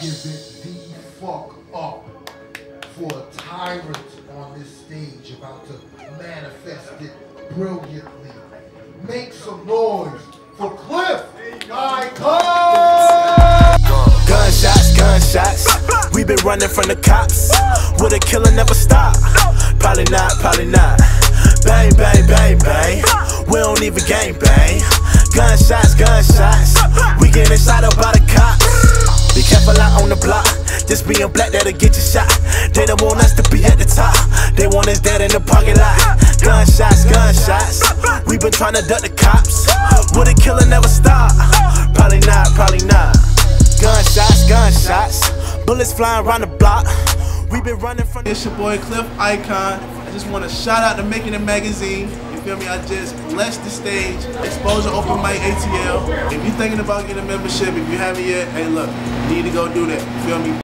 Give it the fuck up for a tyrant on this stage about to manifest it brilliantly. Make some noise for Cliff Icon! Gunshots, gunshots. We been running from the cops. Would a killer never stop? Probably not, probably not. Bang, bang, bang, bang. We don't even gang bang. Gunshots, gunshots. On the block. Just being black that'll get you shot. They don't want us to be at the top. They want us dead in the parking lot. Gunshots, gunshots. We been trying to duck the cops. Would a killer never stop? Probably not, probably not. Gunshots, gunshots. Bullets flying around the block. We been running from It's your boy Cliff Icon. I just want to shout out to Makin' It Magazine. Feel me? I just blessed the stage. Exposure Open Mic ATL. If you're thinking about getting a membership, if you haven't yet, hey look, you need to go do that. You feel me?